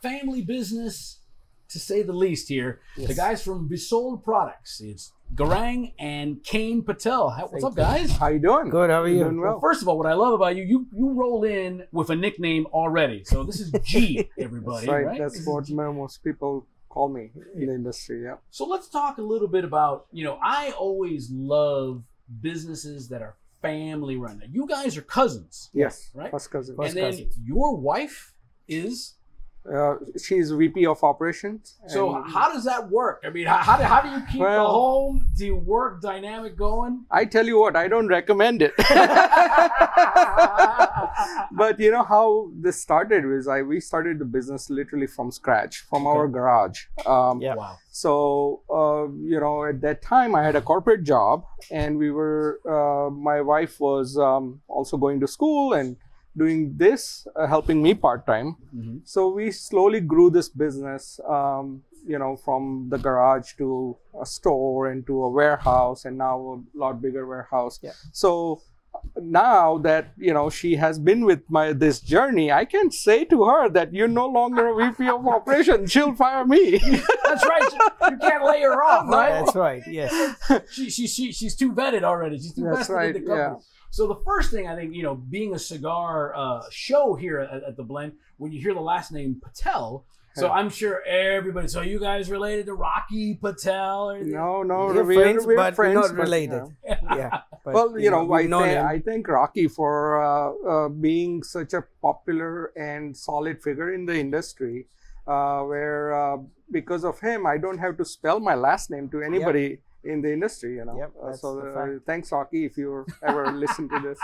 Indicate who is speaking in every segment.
Speaker 1: family business, to say the least. Here, the guys from Visol Products. It's Gaurang and Kane Patel. Hi- What's up, guys?
Speaker 2: How you doing?
Speaker 3: Good. How are you?
Speaker 2: Doing
Speaker 1: Well,
Speaker 2: well.
Speaker 1: first of all, what I love about you, you you roll in with a nickname already. So this is G, everybody,
Speaker 2: That's right.
Speaker 1: right?
Speaker 2: That's
Speaker 1: This
Speaker 2: what most people call me in the industry. Yeah.
Speaker 1: So let's talk a little bit about, you know, I always love businesses that are family run. Now, you guys are cousins,
Speaker 2: Yes.
Speaker 1: Right.
Speaker 2: First cousin.
Speaker 3: First
Speaker 1: and then
Speaker 3: cousins.
Speaker 1: your wife is.
Speaker 2: Uh, she's VP of operations.
Speaker 1: So how does that work? I mean, how, how, do, how do you keep the home the work dynamic going?
Speaker 2: I tell you what, I don't recommend it. but you know how this started was I we started the business literally from scratch from our garage. Um,
Speaker 3: Yeah.
Speaker 1: Wow.
Speaker 2: So, uh, you know, at that time I had a corporate job and we were, uh, my wife was um, also going to school and doing this, uh, helping me part time.
Speaker 1: Mhm.
Speaker 2: So we slowly grew this business, um, you know, from the garage to a store and to a warehouse and now a lot bigger warehouse.
Speaker 3: Yeah.
Speaker 2: So now that you know she has been with my this journey, I can say to her that you're no longer a VP of operations. She'll fire me.
Speaker 1: That's right. You can't lay her off, right?
Speaker 3: That's right. Yes.
Speaker 1: she, she, she, she's too vetted already. She's too
Speaker 2: That's
Speaker 1: vested
Speaker 2: right,
Speaker 1: in the company. So the first thing I think, you know, being a cigar uh, show here at, at the Blend, when you hear the last name Patel, so
Speaker 2: Yeah.
Speaker 1: I'm sure everybody. So you guys related to Rocky Patel? Or
Speaker 2: No, no,
Speaker 3: We're
Speaker 2: we're,
Speaker 3: friends,
Speaker 2: we're
Speaker 3: but
Speaker 2: friends,
Speaker 3: not
Speaker 2: but,
Speaker 3: related.
Speaker 2: yeah.
Speaker 3: Yeah. But,
Speaker 2: well, you know, I,
Speaker 3: we've
Speaker 2: th- I thank Rocky for uh, uh, being such a popular and solid figure in the industry, uh, where uh, because of him, I don't have to spell my last name to anybody in the industry. You know,
Speaker 3: Yep,
Speaker 2: Uh,
Speaker 3: that's
Speaker 2: so
Speaker 3: the
Speaker 2: uh,
Speaker 3: fact.
Speaker 2: thanks, Rocky, if you ever listen to this.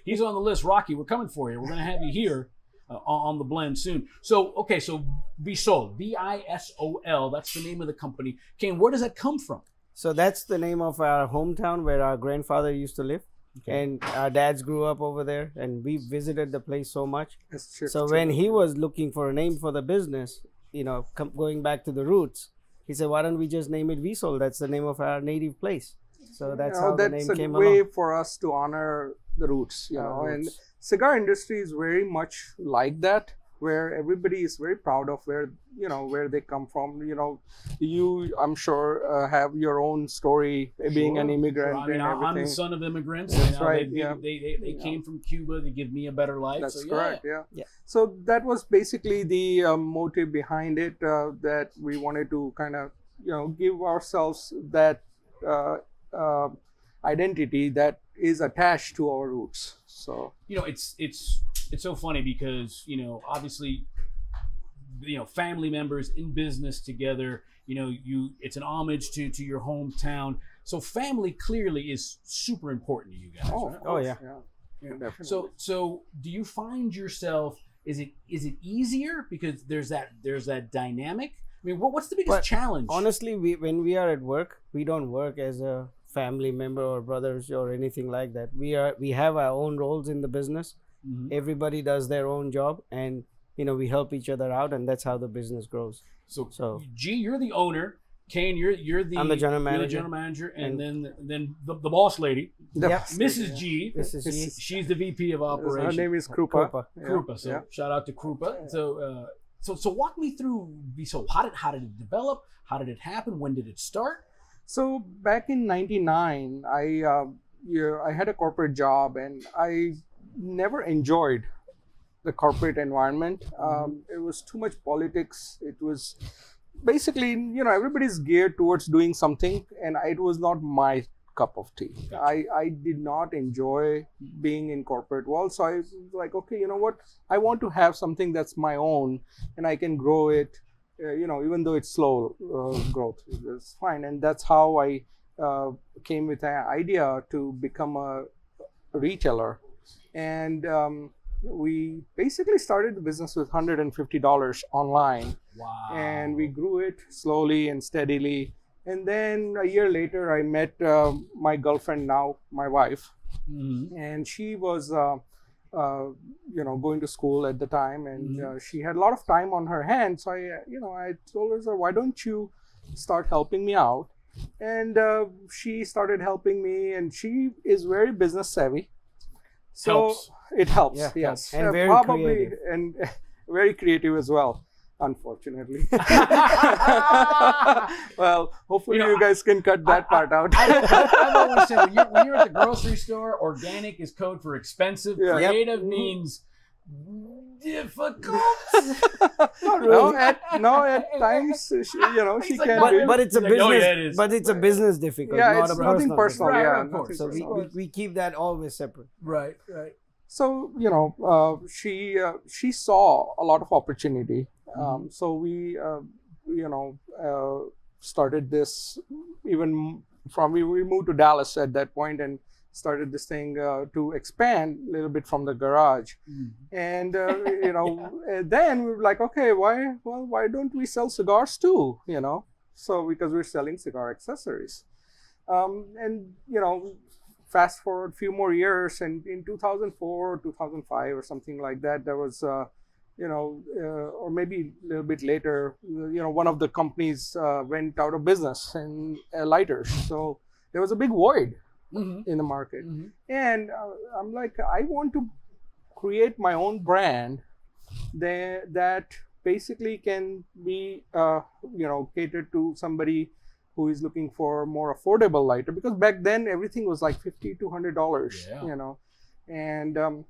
Speaker 1: He's on the list. Rocky, we're coming for you. We're going to have you here uh, on on the Blend soon. So, okay, so Visol, V I S O L, that's the name of the company. Kane, where does that come from?
Speaker 3: So that's the name of our hometown where our grandfather used to live.
Speaker 1: Okay.
Speaker 3: And our dads grew up over there, and we visited the place so much.
Speaker 2: It's true.
Speaker 3: So when he was looking for a name for the business, you know, com- going back to the roots, he said, "Why don't we just name it Visol? That's the name of our native place." So that's
Speaker 2: You know,
Speaker 3: how the
Speaker 2: that's
Speaker 3: name
Speaker 2: a
Speaker 3: came
Speaker 2: way
Speaker 3: along.
Speaker 2: for us to honor the roots, you
Speaker 3: Our
Speaker 2: know, and cigar industry is very much like that where everybody is very proud of where you know where they come from you know you i'm sure uh, have your own story being an immigrant
Speaker 1: sure. I mean,
Speaker 2: and
Speaker 1: I- I'm the son of immigrants.
Speaker 2: That's
Speaker 1: you know,
Speaker 2: right,
Speaker 1: They,
Speaker 2: yeah.
Speaker 1: they, they, they
Speaker 2: Yeah.
Speaker 1: came from Cuba to give me a better life.
Speaker 2: that's
Speaker 1: so,
Speaker 2: correct yeah.
Speaker 3: Yeah.
Speaker 2: so that was basically the um, motive behind it uh, that we wanted to kind of you know give ourselves that uh, uh, identity that is attached to our roots so
Speaker 1: you know it's it's it's so funny because you know obviously you know family members in business together you know you it's an homage to to your hometown so family clearly is super important to you guys
Speaker 2: oh,
Speaker 1: right?
Speaker 3: Oh, yeah.
Speaker 2: yeah
Speaker 1: Yeah. so so do you find yourself is it is it easier because there's that there's that dynamic i mean what, what's the biggest
Speaker 3: But
Speaker 1: challenge
Speaker 3: Honestly, we when we are at work, we don't work as a family member or brothers or anything like that. We are we have our own roles in the business.
Speaker 1: Mhm.
Speaker 3: Everybody does their own job, and you know we help each other out, and that's how the business grows.
Speaker 1: so
Speaker 3: so-
Speaker 1: g you're the owner kane you're you're the
Speaker 3: I'm the general
Speaker 1: you're the
Speaker 3: manager.
Speaker 1: general manager and,
Speaker 3: And-
Speaker 1: then then the, the boss lady
Speaker 2: The-
Speaker 3: Yep.
Speaker 1: Mrs. G.
Speaker 3: This is
Speaker 2: This
Speaker 3: he.
Speaker 2: is-
Speaker 1: She's the VP of
Speaker 2: Her name is Krupa.
Speaker 3: Krupa.
Speaker 2: Yeah.
Speaker 1: Krupa. So
Speaker 2: Yeah.
Speaker 1: shout out to Krupa. So uh, so so walk me through. So how did how did it develop? How did it happen? When did it start?
Speaker 2: So back in '99, I uh, yeah, I had a corporate job and I never enjoyed the corporate environment. Um, it was too much politics. It was basically you know everybody's geared towards doing something, and it was not my cup of tea.
Speaker 1: Gotcha.
Speaker 2: I I did not enjoy being in corporate world. So I was like, okay, you know what? I want to have something that's my own, and I can grow it uh, you know, even though it's slow uh, growth, it's fine. And that's how I uh, came with an idea to become a retailer. And um, we basically started the business with $150 online,
Speaker 1: Wow.
Speaker 2: and we grew it slowly and steadily. And then a year later, I met uh, my girlfriend now, my wife,
Speaker 1: Mhm.
Speaker 2: and she was uh, uh, you know going to school at the time and
Speaker 1: Mhm.
Speaker 2: uh, she had a lot of time on her hands so i uh, you know i told her why don't you start helping me out and uh, she started helping me and she is very business savvy so
Speaker 1: Helps.
Speaker 2: it helps
Speaker 3: Yeah,
Speaker 2: yes
Speaker 3: and
Speaker 2: Uh,
Speaker 3: very
Speaker 2: probably
Speaker 3: creative.
Speaker 2: and very creative as well unfortunately. well, hopefully
Speaker 1: You
Speaker 2: you,
Speaker 1: know,
Speaker 2: guys can cut that
Speaker 1: I-
Speaker 2: part out.
Speaker 1: I, have always said when you're, when you're at the grocery store, organic is code for expensive.
Speaker 2: Yeah. Yep.
Speaker 1: Creative means difficult.
Speaker 2: no, at no, at times she, you know she
Speaker 1: like,
Speaker 2: can
Speaker 3: but, but it's a
Speaker 1: like,
Speaker 3: business
Speaker 1: "Oh, yeah, it is."
Speaker 3: but it's a business difficult
Speaker 2: yeah,
Speaker 3: not
Speaker 2: it's
Speaker 3: a
Speaker 2: nothing
Speaker 3: personal
Speaker 2: personal.
Speaker 1: Right,
Speaker 2: yeah,
Speaker 1: of
Speaker 2: nothing
Speaker 1: course.
Speaker 3: so we,
Speaker 2: personal.
Speaker 3: we, we keep that always separate
Speaker 1: right, right.
Speaker 2: so you know uh, she uh, she saw a lot of opportunity
Speaker 1: Mm-hmm.
Speaker 2: um, so we uh, you know uh, started this even from we, we moved to dallas at that point and started this thing uh, to expand a little bit from the garage. And uh, you know uh, then we were like okay why well why don't we sell cigars too? You know? So because we're selling cigar accessories. Um, and you know fast forward a few more years and in 2004 2005 or something like that there was uh, you know uh, or maybe a little bit later you know one of the companies uh, went out of business and uh, lighters. So there was a big void
Speaker 1: Mm-hmm.
Speaker 2: in the market
Speaker 1: Mhm.
Speaker 2: and uh, i'm like i want to create my own brand that that basically can be uh, you know catered to somebody who is looking for more affordable lighter because back then everything was like 50 to 100 dollars
Speaker 1: Yeah.
Speaker 2: you know and um,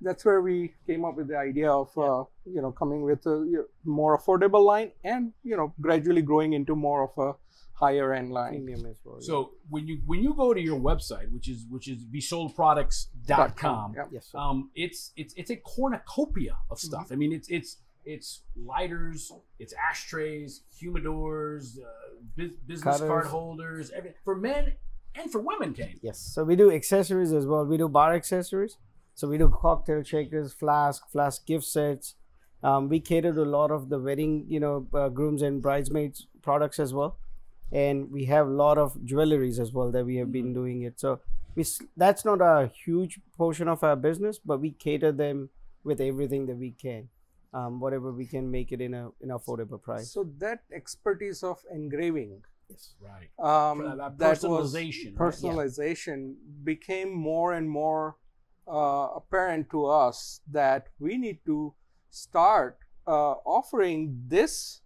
Speaker 2: that's where we came up with the idea of uh, you know coming with a more affordable line and you know gradually growing into more of a higher end line
Speaker 3: premium as well
Speaker 1: So when you when you go to your website, which is which is visolproducts.com,
Speaker 2: Yeah.
Speaker 3: yes sir.
Speaker 1: um, it's it's it's a cornucopia of stuff. I mean, it's it's it's lighters, it's ashtrays, humidors, uh, bus- business
Speaker 3: Cutters.
Speaker 1: card holders, every, for men and for women. Came
Speaker 3: Yes. So we do accessories as well. We do bar accessories. So we do cocktail shakers, flask, flask gift sets. Um, we cater to a lot of the wedding, you know, uh, grooms and bridesmaids products as well, and we have a lot of jewelries as well that we have been doing it. So we that's not a huge portion of our business, but we cater them with everything that we can, um, whatever we can make it in a in affordable price.
Speaker 2: so that expertise of engraving
Speaker 3: Yes.
Speaker 1: right.
Speaker 2: um,
Speaker 1: that
Speaker 2: that was
Speaker 1: personalization, right?
Speaker 2: personalization became more and more uh, apparent to us that we need to start uh, offering this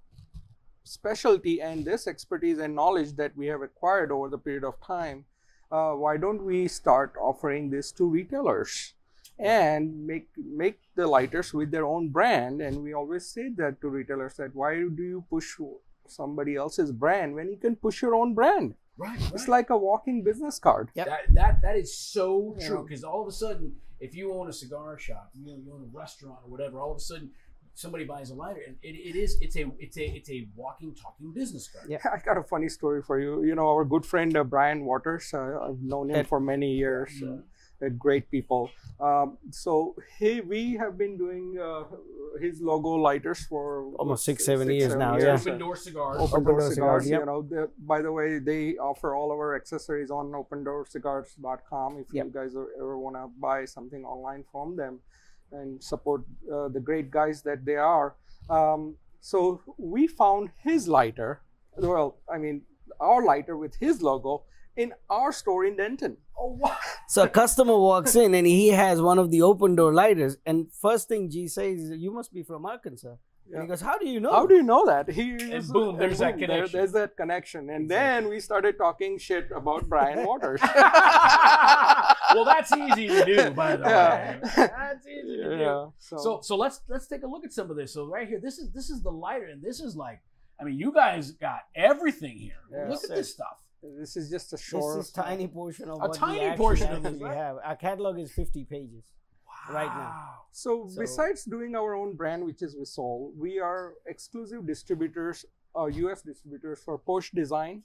Speaker 2: specialty and this expertise and knowledge that we have acquired over the period of time. Uh, why don't we start offering this to retailers and make make the lighters with their own brand? And we always say that to retailers that why do you push somebody else's brand when you can push your own brand?
Speaker 1: Right.
Speaker 2: It's like a walking business card.
Speaker 3: Yep.
Speaker 1: That that that is so
Speaker 2: Yeah.
Speaker 1: true because all of a sudden, if you own a cigar shop, you, know, you own a restaurant or whatever, all of a sudden somebody buys a lighter, and it, it is it's a it's a it's a walking talking business card.
Speaker 3: Yeah.
Speaker 2: I got a funny story for you. You know, our good friend uh, Brian Waters, uh, I've known him
Speaker 3: Ed.
Speaker 2: for many years. Uh, they're great people. Um, so he, we have been doing uh, his logo lighters for
Speaker 3: Almost six, seven years now, yeah.
Speaker 1: Open door cigars.
Speaker 2: Open
Speaker 3: Open
Speaker 2: Door
Speaker 3: Door
Speaker 2: Cigars,
Speaker 3: Cigars, yep.
Speaker 2: you know. The, by the way, they offer all of our accessories on opendoorcigars.com. If
Speaker 3: Yep.
Speaker 2: you guys are, ever want to buy something online from them and support uh, the great guys that they are. Um, so we found his lighter. Well, I mean, our lighter with his logo in our store in Denton.
Speaker 1: Oh wow!
Speaker 3: So a customer walks in and he has one of the open door lighters, and first thing G says is, "You must be from Arkansas." And
Speaker 2: Yeah.
Speaker 3: he goes, "How do you know?"
Speaker 2: How do you know that? He is-
Speaker 1: boom, there's that
Speaker 2: there-
Speaker 1: connection.
Speaker 2: there's that connection. And then we started talking shit about Brian Waters.
Speaker 1: well, that's easy to do, by the
Speaker 2: Yeah.
Speaker 1: way. That's easy to do.
Speaker 2: yeah.
Speaker 1: So so let's let's take a look at some of this. So right here, this is this is the lighter, and this is like, I mean, you guys got everything here.
Speaker 2: Yeah.
Speaker 1: Look at this stuff.
Speaker 2: This is just a
Speaker 3: This
Speaker 2: short.
Speaker 3: is tiny portion of
Speaker 1: A
Speaker 3: what
Speaker 1: tiny portion of this,
Speaker 3: actually
Speaker 1: right?
Speaker 3: have. Our catalog is 50 pages. Right now.
Speaker 1: Wow.
Speaker 2: So,
Speaker 3: So-
Speaker 2: besides doing our own brand, which is Visol, we are exclusive distributors, uh, U.S. distributors for Porsche Design,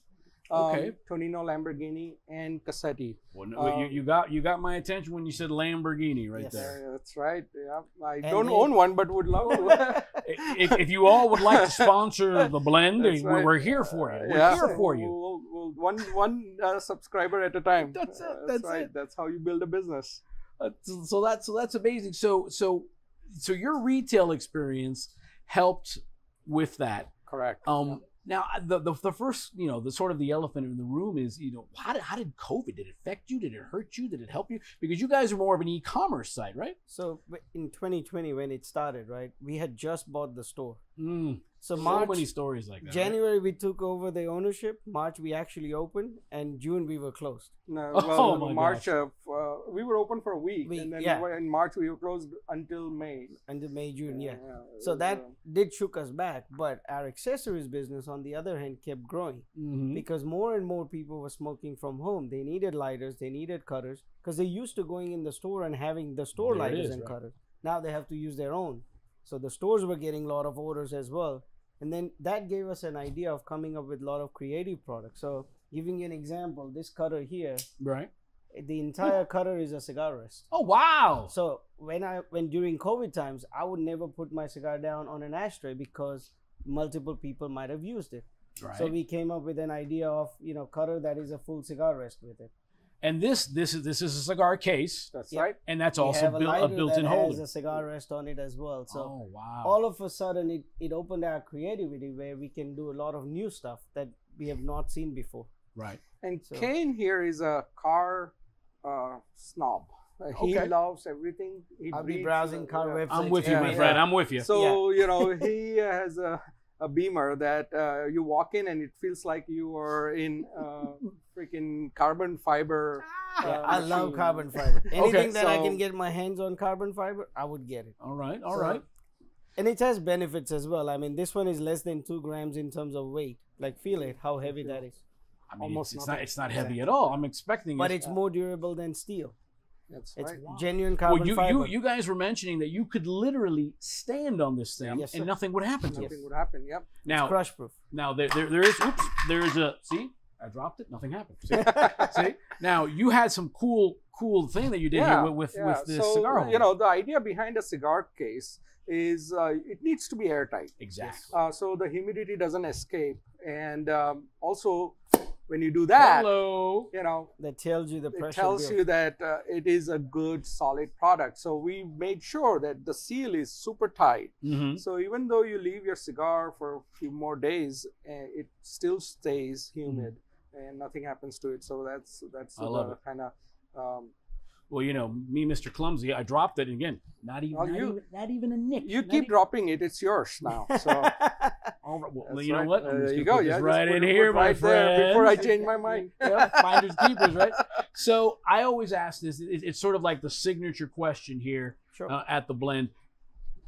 Speaker 2: um,
Speaker 1: Okay.
Speaker 2: Tonino Lamborghini, and Caseti.
Speaker 1: Well, no, you,
Speaker 2: Um,
Speaker 1: you got you got my attention when you said Lamborghini right
Speaker 3: Yes.
Speaker 1: there.
Speaker 2: Yeah, that's right. Yeah, I
Speaker 3: And
Speaker 2: don't
Speaker 3: they-
Speaker 2: own one, but would love to.
Speaker 1: if, if you all would like to sponsor the blend, we're,
Speaker 2: right.
Speaker 1: we're here for you. We're
Speaker 2: yeah,
Speaker 1: here for you.
Speaker 2: We'll, we'll, one one uh, subscriber at a time.
Speaker 1: That's it,
Speaker 2: Uh,
Speaker 1: that's
Speaker 2: right.
Speaker 1: it.
Speaker 2: That's how you build a business.
Speaker 1: Uh, so, so that's so that's amazing. So so so your retail experience helped with that.
Speaker 2: Correct.
Speaker 1: Um, Now, the, the the first, you know, the sort of the elephant in the room is, you know, how did how did COVID? Did it affect you? Did it hurt you? Did it help you? Because you guys are more of an e-commerce site, right?
Speaker 3: So in 2020, when it started, right, we had just bought the store.
Speaker 1: Mm,
Speaker 3: So
Speaker 1: so
Speaker 3: March,
Speaker 1: many stories like that. right?
Speaker 3: January we took over the ownership. March we actually opened, and June we were closed.
Speaker 2: No,
Speaker 1: Oh
Speaker 2: well,
Speaker 1: my
Speaker 2: March,
Speaker 1: gosh.
Speaker 2: uh, uh, we were open for a week,
Speaker 3: Week,
Speaker 2: and then
Speaker 3: yeah.
Speaker 2: we were- in March we were closed until May.
Speaker 3: Until May, June, yeah.
Speaker 2: it
Speaker 3: So
Speaker 2: was,
Speaker 3: that
Speaker 2: uh,
Speaker 3: did shook us back, but our accessories business, on the other hand, kept growing
Speaker 1: Mhm.
Speaker 3: because more and more people were smoking from home. They needed lighters, they needed cutters, because they used to going in the store and having the store
Speaker 1: There
Speaker 3: lighters
Speaker 1: is,
Speaker 3: and
Speaker 1: right.
Speaker 3: cutters. Now they have to use their own. So the stores were getting a lot of orders as well, and then that gave us an idea of coming up with a lot of creative products. So giving you an example, this cutter here,
Speaker 1: right.
Speaker 3: the entire cutter is a cigar rest.
Speaker 1: Oh wow!
Speaker 3: So when I when during COVID times, I would never put my cigar down on an ashtray because multiple people might have used it.
Speaker 1: right.
Speaker 3: So we came up with an idea of you know cutter that is a full cigar rest with it.
Speaker 1: And this this is this is a cigar case,
Speaker 2: That's
Speaker 3: Yeah.
Speaker 2: right.
Speaker 1: and that's
Speaker 3: We
Speaker 1: also
Speaker 3: a
Speaker 1: built, a
Speaker 3: lighter
Speaker 1: built-in
Speaker 3: that
Speaker 1: holder.
Speaker 3: has a cigar rest on it as well. So
Speaker 1: oh wow!
Speaker 3: all of a sudden it, it opened our creativity where we can do a lot of new stuff that we have not seen before.
Speaker 1: right.
Speaker 2: And
Speaker 3: So-
Speaker 2: Kane here is a car uh, snob. Uh, he
Speaker 1: Okay.
Speaker 2: loves everything. He
Speaker 3: I'll be
Speaker 2: breathes,
Speaker 3: browsing
Speaker 2: uh,
Speaker 3: car
Speaker 2: yeah.
Speaker 3: websites.
Speaker 1: I'm with you,
Speaker 2: Yeah,
Speaker 1: my
Speaker 2: yeah.
Speaker 1: friend. I'm with you.
Speaker 2: So you know he has a, a Beamer that uh, you walk in and it feels like you are in uh, freaking carbon fiber.
Speaker 3: Yeah,
Speaker 2: uh,
Speaker 3: I love carbon fiber. Anything that I can get my hands on carbon fiber, I would get it.
Speaker 1: all right, all
Speaker 3: So-
Speaker 1: right.
Speaker 3: And it has benefits as well. I mean, this one is less than two grams in terms of weight. Like, feel it, how heavy that is.
Speaker 1: I mean,
Speaker 2: almost
Speaker 1: it's, it's not
Speaker 2: nothing.
Speaker 1: it's not heavy at all. I'm expecting it.
Speaker 3: But
Speaker 1: it.
Speaker 3: it's more durable than steel.
Speaker 2: That's
Speaker 3: It's
Speaker 2: right.
Speaker 3: genuine carbon
Speaker 1: well, you,
Speaker 3: fiber.
Speaker 1: you you guys were mentioning that you could literally stand on this thing
Speaker 3: Yes,
Speaker 1: and
Speaker 3: sir.
Speaker 1: nothing would happen to it.
Speaker 2: Nothing would happen. Yep.
Speaker 1: Now,
Speaker 3: Crush proof.
Speaker 1: now there, there there is oops there is a see I dropped it nothing happened. See? see now you had some cool cool thing that you did here with with,
Speaker 2: yeah.
Speaker 1: with this
Speaker 2: so,
Speaker 1: cigar holder.
Speaker 2: You know, the idea behind a cigar case is uh, it needs to be airtight.
Speaker 1: exactly.
Speaker 2: Uh, so the humidity doesn't escape. And um, also, when you do that,
Speaker 1: Hello.
Speaker 2: you know,
Speaker 3: That tells you the
Speaker 2: it
Speaker 3: pressure.
Speaker 2: tells
Speaker 3: build.
Speaker 2: you that uh, it is a good, solid product. So we made sure that the seal is super tight.
Speaker 1: hmm
Speaker 2: So even though you leave your cigar for a few more days, uh, it still stays humid and nothing happens to it. So that's that's
Speaker 1: Mm-hmm. I
Speaker 2: the kind of um,
Speaker 1: Well, you know me, Mr. Clumsy. I dropped it and again. Not even,
Speaker 2: Oh,
Speaker 1: not,
Speaker 2: you-
Speaker 1: even not even a nick.
Speaker 2: you
Speaker 1: Not
Speaker 2: keep
Speaker 1: even-
Speaker 2: dropping it. It's yours now. So
Speaker 1: All right, well,
Speaker 2: That's
Speaker 1: you know what? I'm
Speaker 2: there you go. Yeah,
Speaker 1: right in here, my
Speaker 2: right
Speaker 1: friend.
Speaker 2: before I change my mind.
Speaker 1: yeah, finders keepers, right? So I always ask this. It, it's sort of like the signature question here
Speaker 3: Sure.
Speaker 1: uh, at the blend.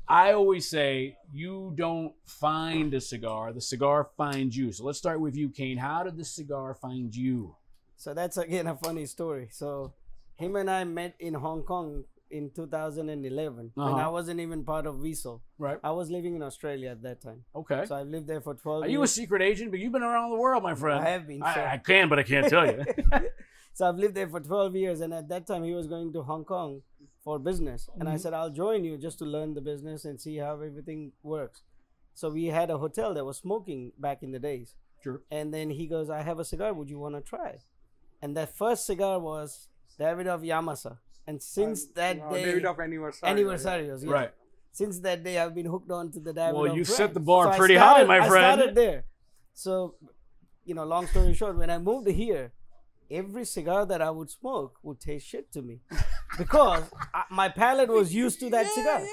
Speaker 1: I always say you don't find a cigar; the cigar finds you. So let's start with you, Kane. How did the cigar find you?
Speaker 3: So that's again a funny story. So him and I met in Hong Kong in 2011 when
Speaker 1: Uh-huh.
Speaker 3: I wasn't even part of Visol.
Speaker 1: Right.
Speaker 3: I was living in Australia at that time.
Speaker 1: Okay.
Speaker 3: So I've lived there for 12
Speaker 1: Are
Speaker 3: years.
Speaker 1: you a secret agent? But you've been around the world, my friend.
Speaker 3: I have been.
Speaker 1: I, I can, but I can't tell you.
Speaker 3: so I've lived there for 12 years and at that time he was going to Hong Kong for business and I
Speaker 1: Mhm.
Speaker 3: said I'll join you just to learn the business and see how everything works. So we had a hotel that was smoking back in the days.
Speaker 1: sure.
Speaker 3: And then he goes, I have a cigar. Would you want to try? And that first cigar was Davidoff Yamasa. And since that
Speaker 2: Uh,
Speaker 3: day,
Speaker 2: Davidoff Anniversary.
Speaker 3: Anniversarios, yeah.
Speaker 1: Right.
Speaker 3: Since that day, I've been hooked on to the Davidoff.
Speaker 1: Well, you set the bar
Speaker 3: I
Speaker 1: pretty high, my friend.
Speaker 3: I
Speaker 1: friend.
Speaker 3: started there. So, you know, long story short, when I moved here, every cigar that I would smoke would taste shit to me because I, my palate was used to that cigar.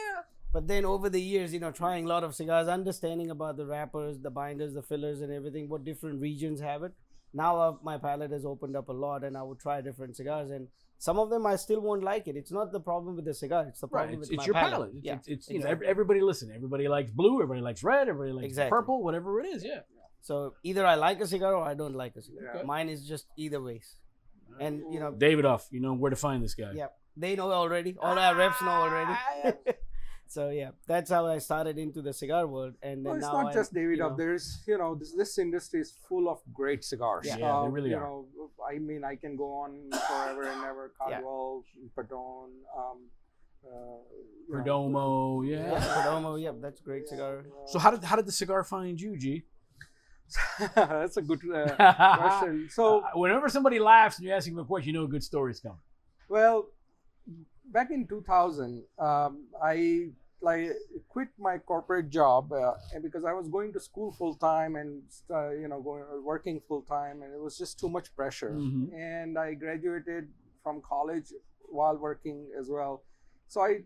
Speaker 3: But then over the years, you know, trying a lot of cigars, understanding about the wrappers, the binders, the fillers, and everything, what different regions have it. Now uh, my palate has opened up a lot, and I would try different cigars, and some of them I still won't like it. It's not the problem with the cigar; it's the
Speaker 1: Right.
Speaker 3: problem
Speaker 1: It's,
Speaker 3: with
Speaker 1: it's
Speaker 3: my
Speaker 1: your
Speaker 3: palate.
Speaker 1: palate. It's,
Speaker 3: Yeah,
Speaker 1: it's, it's you know, everybody listen. Everybody likes blue. Everybody likes red. Everybody likes
Speaker 3: Exactly.
Speaker 1: purple. Whatever it is, yeah.
Speaker 3: So either I like a cigar or I don't like a cigar.
Speaker 2: Yeah.
Speaker 3: Mine is just either ways. And you know,
Speaker 1: Davidoff. You know where to find this guy.
Speaker 3: yeah, they know already. All our reps know already. so yeah, that's how I started into the cigar world. And then
Speaker 2: Well, it's
Speaker 3: now
Speaker 2: not
Speaker 3: I'm,
Speaker 2: just David
Speaker 3: you know,
Speaker 2: There's, you know, this, this industry is full of great cigars.
Speaker 1: Yeah, Yeah, they really
Speaker 2: you
Speaker 1: are.
Speaker 2: know, I mean, I can go on forever and ever.
Speaker 3: Yeah.
Speaker 2: Caldwell, Padron, um, uh, you know,
Speaker 1: Perdomo. Yeah.
Speaker 3: Yeah, Perdomo, yeah, that's a great cigar.
Speaker 1: So how did how did the cigar find you, G?
Speaker 2: That's a good uh, question. So,
Speaker 1: Uh, whenever somebody laughs and you ask him a question, you know a good story's coming.
Speaker 2: well, back in 2000, um, I like quit my corporate job uh, because I was going to school full time and uh, you know going working full time and it was just too much pressure.
Speaker 1: Mhm.
Speaker 2: And I graduated from college while working as well. So I,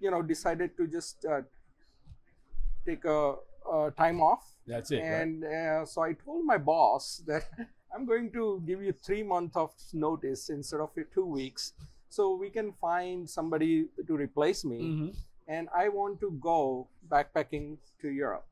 Speaker 2: you know, decided to just uh, take a, a time off
Speaker 1: That's it. right?
Speaker 2: and uh, so I told my boss that I'm going to give you three months of notice instead of two weeks, so we can find somebody to replace me.
Speaker 1: Mhm.
Speaker 2: And I want to go backpacking to Europe.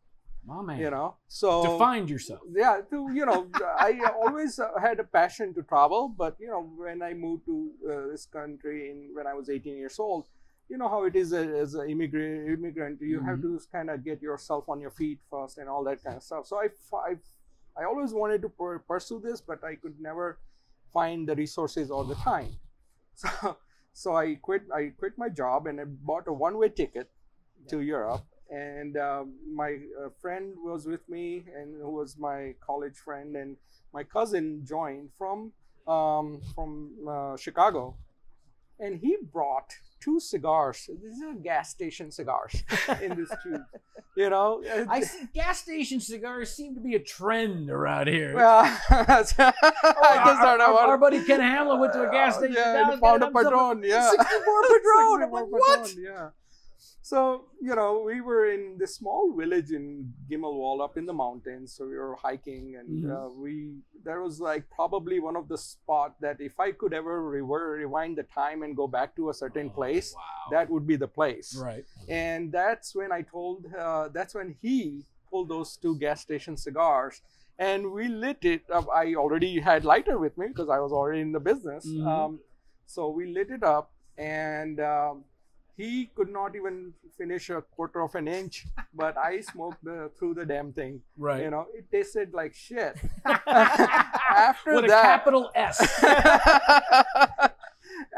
Speaker 1: My man.
Speaker 2: You know, so
Speaker 1: to find yourself.
Speaker 2: yeah, to you know, I always uh, had a passion to travel, but you know, when I moved to uh, this country in when I was 18 years old, you know how it is a- as an immigrant. Immigrant, you have to kind of get yourself on your feet first and all that kind of stuff. So I, I, I always wanted to pur- pursue this, but I could never find the resources or the time. So, so I quit. I quit my job and I bought a one-way ticket to Europe. And um, my uh, friend was with me, and who was my college friend, and my cousin joined from um, from uh, Chicago, and he brought two cigars. These are gas station cigars in this tube. You know,
Speaker 1: I see gas station cigars seem to be a trend around here.
Speaker 2: Well, I just
Speaker 1: our,
Speaker 2: don't know
Speaker 1: our- our buddy Ken Hamlin went to a gas station.
Speaker 2: Yeah, and found a Padron. Yeah,
Speaker 1: 64 Padron. I'm like,
Speaker 2: 64
Speaker 1: what?
Speaker 2: Yeah. So you know, we were in this small village in Gimmelwald, up in the mountains. So we were hiking, and
Speaker 1: Mhm.
Speaker 2: uh, we there was like probably one of the spot that if I could ever rever- rewind the time and go back to a certain place,
Speaker 1: Oh, Wow.
Speaker 2: that would be the place.
Speaker 1: right.
Speaker 2: And that's when I told. Uh, that's when he pulled those two gas station cigars. And we lit it up. I already had lighter with me because I was already in the business.
Speaker 1: Mhm.
Speaker 2: Um, so we lit it up, and um, he could not even finish a quarter of an inch, but I smoked the, through the damn thing.
Speaker 1: Right.
Speaker 2: You know, it tasted like shit. After
Speaker 1: With a
Speaker 2: that,
Speaker 1: capital S.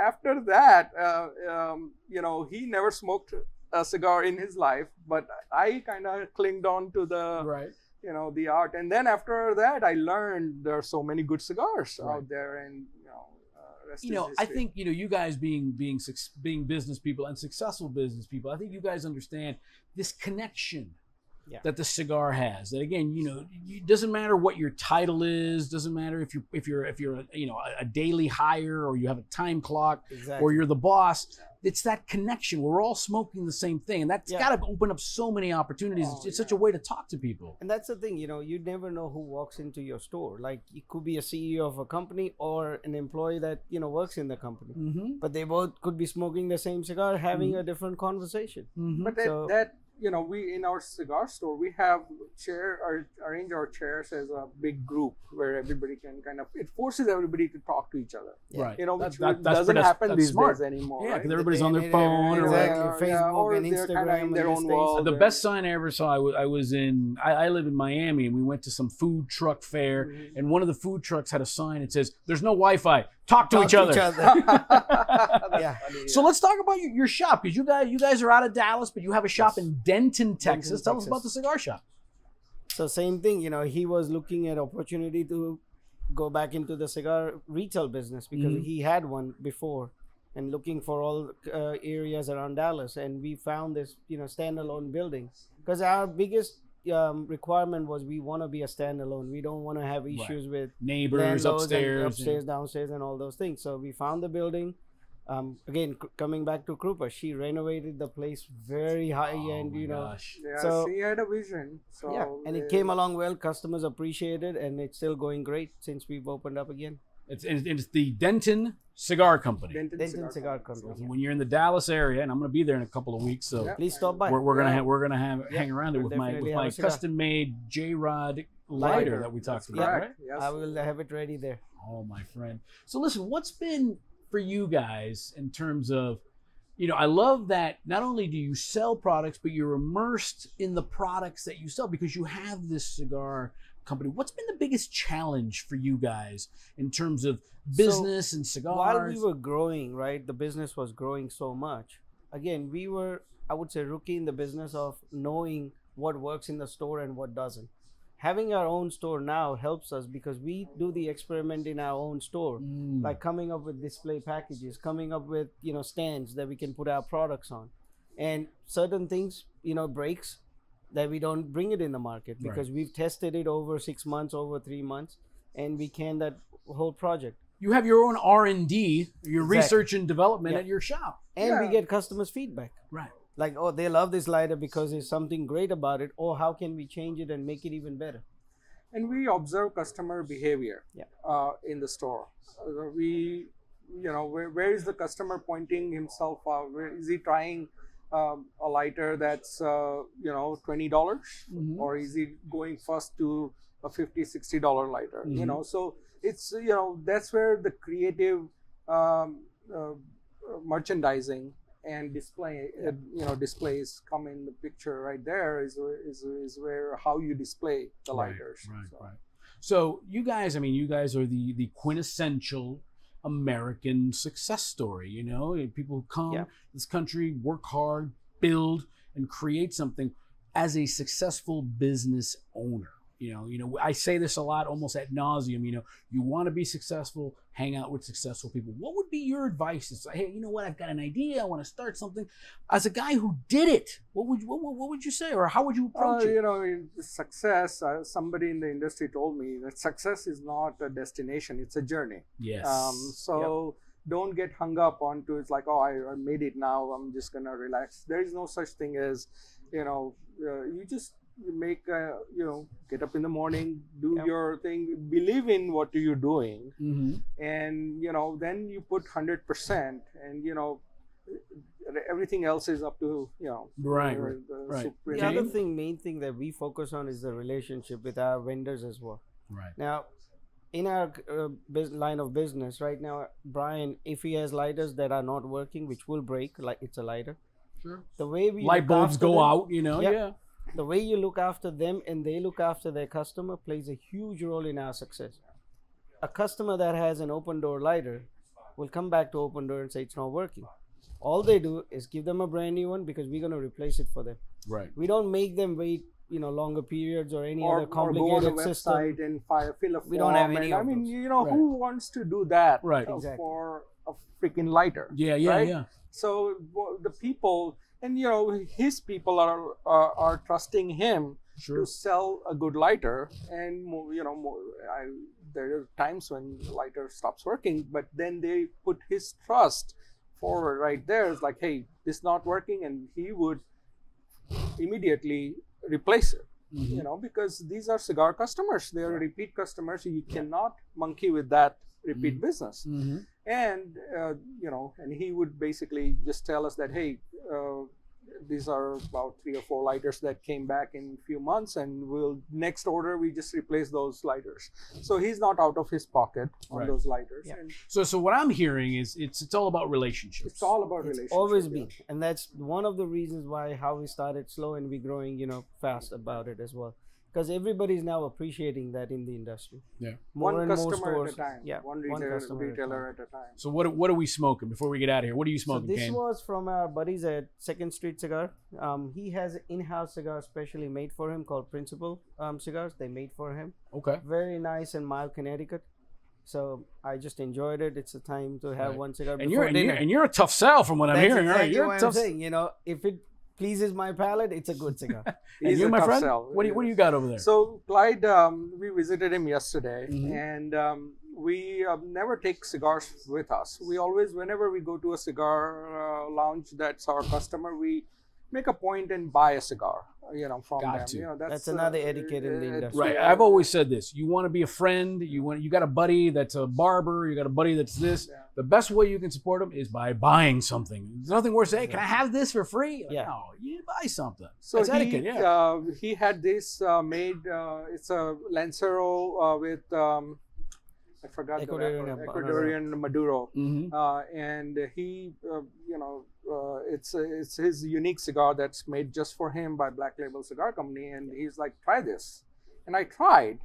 Speaker 2: after that, uh, um, you know, he never smoked a cigar in his life, but I kind of clinged on to the,
Speaker 1: right.
Speaker 2: you know, the art. And then after that, I learned there are so many good cigars
Speaker 1: Right.
Speaker 2: out there, and you know, rest
Speaker 1: you
Speaker 2: is
Speaker 1: know, I think you know you guys being being being business people and successful business people. I think you guys understand this connection
Speaker 3: Yeah.
Speaker 1: that the cigar has. That again, you know, it doesn't matter what your title is. Doesn't matter if you're if you're if you're a, you know a, a daily hire or you have a time clock
Speaker 3: Exactly.
Speaker 1: or you're the boss. It's that connection. We're all smoking the same thing, and that's
Speaker 3: Yeah.
Speaker 1: got to open up so many opportunities.
Speaker 2: Oh,
Speaker 1: it's it's such a way to talk to people.
Speaker 3: And that's the thing, you know, you never know who walks into your store. Like it could be a CEO of a company or an employee that, you know, works in the company.
Speaker 1: Mm-hmm.
Speaker 3: But they both could be smoking the same cigar, having a different conversation.
Speaker 1: Mm-hmm.
Speaker 2: But that,
Speaker 3: So-
Speaker 2: that you know, we in our cigar store we have chair or arrange our chairs as a big group where everybody can kind of it forces everybody to talk to each other.
Speaker 1: Right.
Speaker 2: You know,
Speaker 1: That-
Speaker 2: which
Speaker 1: that-
Speaker 2: would-
Speaker 1: that's
Speaker 2: doesn't
Speaker 1: pretty-
Speaker 2: happen
Speaker 1: that's
Speaker 2: these
Speaker 1: smart.
Speaker 2: days anymore.
Speaker 1: Yeah,
Speaker 2: right?
Speaker 1: because everybody's on their
Speaker 3: They- they-
Speaker 1: phone or
Speaker 3: exactly.
Speaker 1: whatever.
Speaker 3: Facebook
Speaker 2: or
Speaker 3: and Instagram
Speaker 2: in their own
Speaker 3: these
Speaker 2: world.
Speaker 1: the best sign I ever saw, I I was in, I, I live in Miami, and we went to some food truck fair,
Speaker 2: Mhm.
Speaker 1: and one of the food trucks had a sign that says, "There's no Wi-Fi. Talk to
Speaker 3: Talk
Speaker 1: each other."
Speaker 2: That's
Speaker 3: Yeah.
Speaker 2: funny,
Speaker 1: So let's talk about your, your shop because you guys, you guys are out of Dallas, but you have a shop
Speaker 3: Yes.
Speaker 1: in Denton, Texas. Tell us about the cigar shop.
Speaker 3: So same thing, you know, he was looking at opportunity to go back into the cigar retail business because
Speaker 1: Mhm.
Speaker 3: he had one before and looking for all uh, areas around Dallas and we found this, you know, standalone building because our biggest um, requirement was we want to be a standalone. We don't want to have
Speaker 1: Right.
Speaker 3: issues with
Speaker 1: Neighbors
Speaker 3: and
Speaker 1: upstairs.
Speaker 3: upstairs, downstairs, and all those things. So we found the building. Um, again, c- coming back to Krupa, she renovated the place very high
Speaker 1: Oh
Speaker 3: end, you know.
Speaker 1: gosh.
Speaker 2: Yeah,
Speaker 3: So-
Speaker 2: she had a vision. So
Speaker 3: yeah, and it came along well. Customers appreciated and it's still going great since we've opened up again.
Speaker 1: It's, it's, it's the Denton Cigar Company.
Speaker 2: Denton,
Speaker 3: Denton
Speaker 2: Cigar
Speaker 3: Cigar
Speaker 2: Company.
Speaker 3: Company.
Speaker 1: When you're in the Dallas area, and I'm going to be there in a couple of weeks, so
Speaker 2: Yeah.
Speaker 3: Please stop by.
Speaker 1: we're, we're gonna
Speaker 2: Yeah.
Speaker 1: have, we're gonna have
Speaker 3: Yeah,
Speaker 1: hang around there with my with my custom made J Rod lighter
Speaker 2: Lighter.
Speaker 1: that we talked
Speaker 2: That's
Speaker 1: about, right?
Speaker 2: correct. Yes.
Speaker 3: I will have it ready there.
Speaker 1: Oh, my friend. So listen, what's been for you guys in terms of, you know, I love that not only do you sell products, but you're immersed in the products that you sell because you have this cigar company. What's been the biggest challenge for you guys in terms of business and cigars?
Speaker 3: While we were growing, right, the business was growing so much. Again, we were, I would say, rookie in the business of knowing what works in the store and what doesn't. Having our own store now helps us because we do the experiment in our own store.
Speaker 1: Mm,
Speaker 3: like coming up with display packages coming up with you know stands that we can put our products on and certain things you know breaks that we don't bring it in the market
Speaker 1: Right.
Speaker 3: because we've tested it over six months over three months and we can that whole project
Speaker 1: You have your own R and D, your
Speaker 3: Exactly.
Speaker 1: research and development
Speaker 3: Yeah.
Speaker 1: at your shop.
Speaker 3: and we get customers feedback
Speaker 1: Right.
Speaker 3: Like oh they love this lighter because there's something great about it or how can we change it and make it even better
Speaker 2: and we observe customer behavior
Speaker 3: Yeah.
Speaker 2: uh, in the store. Uh, we, you know, where, where is the customer pointing himself out? Where is he trying um, a lighter that's, uh, you know, twenty dollars,
Speaker 1: Mhm.
Speaker 2: or is he going first to a 50 60 dollar lighter? You
Speaker 1: Mhm.
Speaker 2: know, so it's you know that's where the creative um, uh, merchandising and display uh, you know displays come in the picture right there is where- is, is where how you display the
Speaker 1: Right,
Speaker 2: lighters
Speaker 1: Right,
Speaker 2: So-
Speaker 1: right. So you guys, I mean, you guys are the the quintessential American success story. You know, people come
Speaker 3: Yeah.
Speaker 1: this country, work hard, build, and create something as a successful business owner. You know, you know, I say this a lot, almost at nauseum. You know, you want to be successful, hang out with successful people. What would be your advice? It's like, hey, you know what? I've got an idea. I want to start something. As a guy who did it, what would you, what, what would you say, or how would you
Speaker 2: Uh,
Speaker 1: approach it?
Speaker 2: you know, success. Uh, somebody in the industry told me that success is not a destination; it's a journey.
Speaker 1: Yes.
Speaker 2: Um, so don't get hung up onto it's like, oh, I, I made it now. I'm just gonna relax. There is no such thing as, you know, uh, you just make, uh, you know, get up in the morning, do
Speaker 3: Yep.
Speaker 2: your thing, believe in what you're doing,
Speaker 1: hmm
Speaker 2: and you know, then you put hundred percent, and you know, everything else is up to you know,
Speaker 1: Right,
Speaker 2: the-
Speaker 1: right,
Speaker 2: the
Speaker 1: right.
Speaker 2: supreme-
Speaker 3: the other thing main thing that we focus on is the relationship with our vendors as well
Speaker 1: Right.
Speaker 3: Now, in our uh, bus- line of business right now, Brian, if he has lighters that are not working, which will break, like it's a lighter,
Speaker 1: Sure.
Speaker 3: the way we
Speaker 1: Light bulbs go
Speaker 3: them-
Speaker 1: out, you know.
Speaker 3: Yep.
Speaker 1: Yeah.
Speaker 3: The way you look after them and they look after their customer plays a huge role in our success. A customer that has an open door lighter will come back to open door and say it's not working. All they do is give them a brand new one because we're going to replace it for them.
Speaker 1: Right.
Speaker 3: We don't make them wait, you know, longer periods or any
Speaker 2: or,
Speaker 3: other
Speaker 2: or go on
Speaker 3: complicated system.
Speaker 2: website and file, fill a form.
Speaker 3: We don't have any.
Speaker 2: and,
Speaker 3: any
Speaker 2: I mean,
Speaker 3: those.
Speaker 2: you know,
Speaker 1: Right.
Speaker 2: who wants to do that
Speaker 1: Right.
Speaker 2: uh,
Speaker 3: Exactly.
Speaker 2: for a freaking lighter?
Speaker 1: Yeah. Yeah.
Speaker 2: Right?
Speaker 1: Yeah.
Speaker 2: So w- the people, and you know, his people are are, are trusting him
Speaker 1: Sure.
Speaker 2: to sell a good lighter, and you know, mo- I, there are times when the lighter stops working, but then they put his trust forward right there. It's like, hey, this not working, and he would immediately replace it
Speaker 1: Mhm.
Speaker 2: you know because these are cigar customers they are repeat customers you cannot monkey with that repeat business
Speaker 1: Mhm.
Speaker 2: And uh, you know and he would basically just tell us that hey uh, these are about three or four lighters that came back in a few months and we'll next order we just replace those lighters so he's not out of his pocket on
Speaker 1: Right.
Speaker 2: those lighters
Speaker 3: Yeah.
Speaker 2: and
Speaker 1: So, so what I'm hearing is it's it's all about relationships.
Speaker 2: it's all about
Speaker 3: It's
Speaker 2: relationships
Speaker 3: always
Speaker 2: yeah.
Speaker 3: been, and that's one of the reasons why how we started slow and we growing, you know, fast about it as well. Because everybody is now appreciating that in the industry.
Speaker 1: Yeah.
Speaker 3: More
Speaker 2: one
Speaker 3: and more
Speaker 2: customer
Speaker 3: stores.
Speaker 2: at a time
Speaker 3: Yeah,
Speaker 2: one
Speaker 3: one
Speaker 2: retailer,
Speaker 3: customer at a time.
Speaker 2: at a time
Speaker 1: So what what are we smoking before we get out of here? What are you smoking?
Speaker 3: So
Speaker 1: smoking,
Speaker 3: this
Speaker 1: Kane?
Speaker 3: was from our buddies at Second Street Cigar. Um, he has in-house cigar specially made for him called Principal um, cigars. They made for him.
Speaker 1: Okay.
Speaker 3: Very nice and mild Connecticut. So I just enjoyed it. It's a time to have
Speaker 1: Right.
Speaker 3: one cigar
Speaker 1: And you're, and you're and you're a tough sell from what I'm
Speaker 3: That's
Speaker 1: hearing. right? You're
Speaker 3: what
Speaker 1: a tough.
Speaker 3: I'm saying. You know, if it pleases my palate, it's a good cigar.
Speaker 1: And
Speaker 2: He's
Speaker 1: you, my friend,
Speaker 2: sell.
Speaker 1: what do you what do you got over there?
Speaker 2: So Clyde, um, we visited him yesterday,
Speaker 1: Mhm.
Speaker 2: and um, we um, never take cigars with us. We always, whenever we go to a cigar uh, lounge that's our customer, we make a point and buy a cigar. You know, from
Speaker 1: Got
Speaker 2: them.
Speaker 1: to.
Speaker 2: You know, that's,
Speaker 3: That's another etiquette in the
Speaker 2: uh,
Speaker 3: industry.
Speaker 1: Right.
Speaker 2: uh,
Speaker 1: I've always said this. You want to be a friend. You want. You got a buddy that's a barber. You got a buddy that's this.
Speaker 2: Yeah.
Speaker 1: The best way you can support them is by buying something. There's nothing worse. Hey, can I have this for free? Like,
Speaker 3: Yeah.
Speaker 1: No, you buy something.
Speaker 2: So
Speaker 1: That's
Speaker 2: he,
Speaker 1: etiquette. Yeah.
Speaker 2: uh, he had this uh, made. Uh, it's a Lancero uh, with um, I forgot
Speaker 3: Ecuadorian
Speaker 2: the
Speaker 3: Ab-
Speaker 2: wrapper, Ecuadorian Maduro.
Speaker 1: hmm
Speaker 2: uh, and he, uh, you know, uh, it's it's his unique cigar that's made just for him by Black Label Cigar Company, and he's like, try this, and I tried,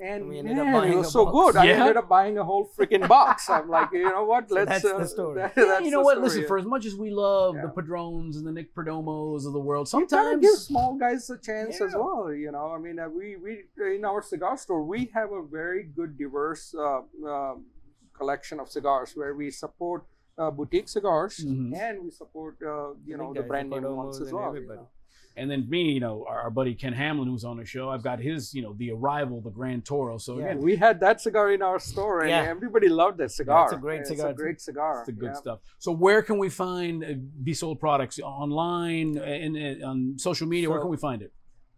Speaker 2: and
Speaker 3: we ended up
Speaker 2: man, it was
Speaker 3: a
Speaker 2: so
Speaker 3: box.
Speaker 2: good. I ended up buying a whole freaking box. I'm like, you know what? Let's.
Speaker 3: that's
Speaker 2: uh,
Speaker 3: the story.
Speaker 2: that-
Speaker 1: Yeah,
Speaker 2: that's
Speaker 1: you know what?
Speaker 2: story,
Speaker 1: Listen, for as much as we love the Padrones and the Nick Perdomos of the world,
Speaker 2: You gotta
Speaker 1: sometimes
Speaker 2: give small guys a chance as well. You know, I mean, uh, we we in our cigar store we have a very good diverse uh, uh, collection of cigars where we support uh, boutique cigars,
Speaker 1: Mhm.
Speaker 2: and we support uh, you
Speaker 3: The
Speaker 2: know the brand
Speaker 3: the
Speaker 2: name ones as
Speaker 3: and
Speaker 2: well. You
Speaker 3: everybody.
Speaker 2: know.
Speaker 1: And then me, you know, our, our buddy Ken Hamlin, who's on the show, I've got his, you know, the Arrival, the Grand Toro. So
Speaker 3: Yeah.
Speaker 1: again,
Speaker 2: We had that cigar in our store, and
Speaker 3: Yeah.
Speaker 2: everybody loved that cigar.
Speaker 3: It's a great
Speaker 2: It's
Speaker 3: cigar,
Speaker 2: a great cigar.
Speaker 1: it's the good
Speaker 2: yeah.
Speaker 1: stuff. So where can we find uh, Visol products online and, and on social media? where can we find it?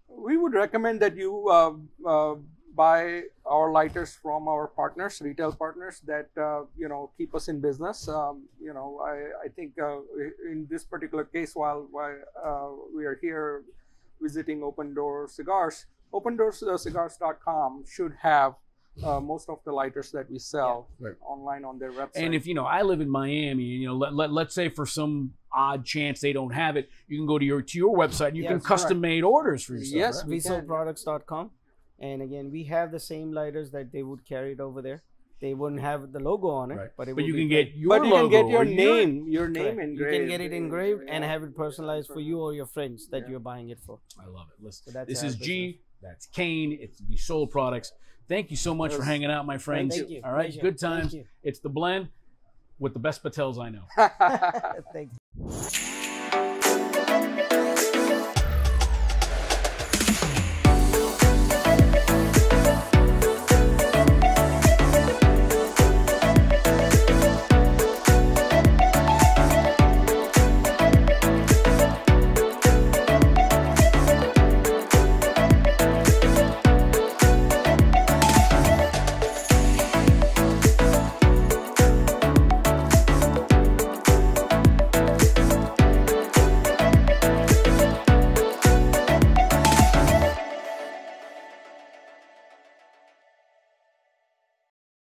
Speaker 2: We would recommend that you uh, uh, buy our lighters from our partners, retail partners that uh, you know keep us in business. Um, you know, I, I think uh, in this particular case, while while uh, we are here visiting Open Door Cigars, OpenDoorCigars.com should have uh, most of the lighters that we sell
Speaker 1: Right.
Speaker 2: online on their website.
Speaker 1: And if you know, I live in Miami, and you know, let, let let's say for some odd chance they don't have it, you can go to your to your website. and You can
Speaker 3: Yes,
Speaker 1: custom made orders for yourself.
Speaker 2: Yes,
Speaker 1: right?
Speaker 2: we can.
Speaker 3: VisolProducts.com. And again, we have the same lighters that they would carry it over there. They wouldn't have the logo on it,
Speaker 1: Right.
Speaker 3: but it
Speaker 1: but
Speaker 3: would
Speaker 1: you
Speaker 3: be
Speaker 1: can
Speaker 3: great.
Speaker 1: get your
Speaker 2: but you can get your name, your name
Speaker 3: Correct.
Speaker 2: engraved.
Speaker 3: You can get it engraved and have it personalized for you or your friends that
Speaker 2: Yeah.
Speaker 3: you're buying it for.
Speaker 1: I love it. Listen,
Speaker 3: So that's
Speaker 1: this is G. That's Kane. It's Visol Products. Thank you so much for hanging out, my friends.
Speaker 3: Thank you.
Speaker 1: All right,
Speaker 3: Pleasure.
Speaker 1: good times. It's the blend with the best Patels I know.
Speaker 3: Thank you.